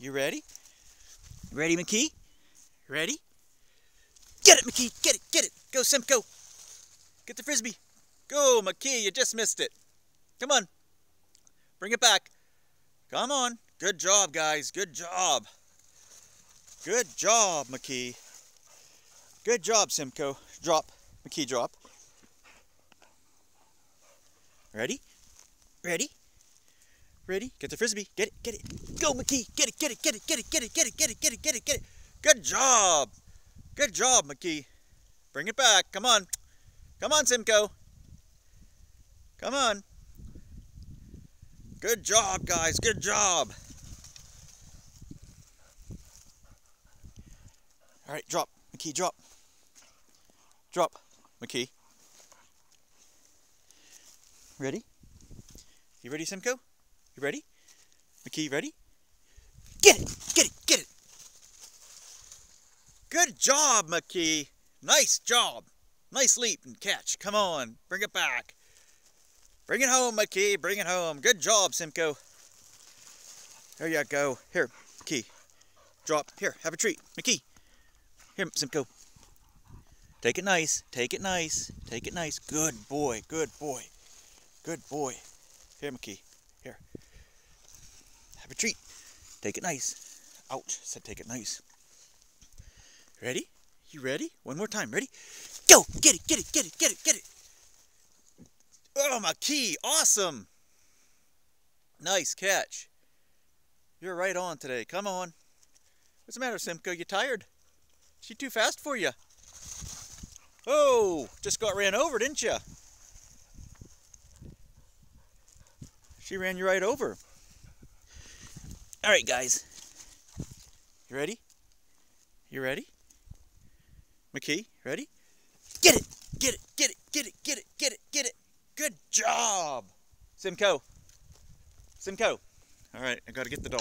You ready? Ready, McKee? Ready? Get it, McKee! Get it! Get it! Go, Simcoe! Get the frisbee! Go, McKee! You just missed it. Come on. Bring it back. Come on. Good job, guys. Good job. Good job, McKee. Good job, Simcoe. Drop. McKee, drop. Ready? Ready? Ready? Get the frisbee. Get it, get it. Go, McKee. Get it, get it, get it, get it, get it, get it, get it, get it, get it, get it. Good job. Good job, McKee. Bring it back. Come on. Come on, Simcoe. Come on. Good job, guys. Good job. All right, drop. McKee, drop. Drop. McKee. Ready? You ready, Simcoe? You ready? McKee, ready? Get it! Get it! Get it! Good job, McKee. Nice job. Nice leap and catch. Come on. Bring it back. Bring it home, McKee. Bring it home. Good job, Simcoe. There you go. Here, McKee. Drop. Here, have a treat. McKee. Here, Simcoe. Take it nice. Take it nice. Take it nice. Good boy. Good boy. Good boy. Here, McKee. Here. Take it nice. Ouch. Said take it nice. Ready? You ready? One more time. Ready? Go! Get it, get it, get it, get it, get it. Oh, my key! Awesome. Nice catch. You're right on today. Come on. What's the matter, Simcoe? You tired? She too fast for you? Oh, just got ran over, didn't you? She ran you right over. All right, guys. You ready? You ready? McKee, ready? Get it! Get it! Get it! Get it! Get it! Get it! Get it! Good job! Simcoe. Simcoe. All right, I gotta get the dog.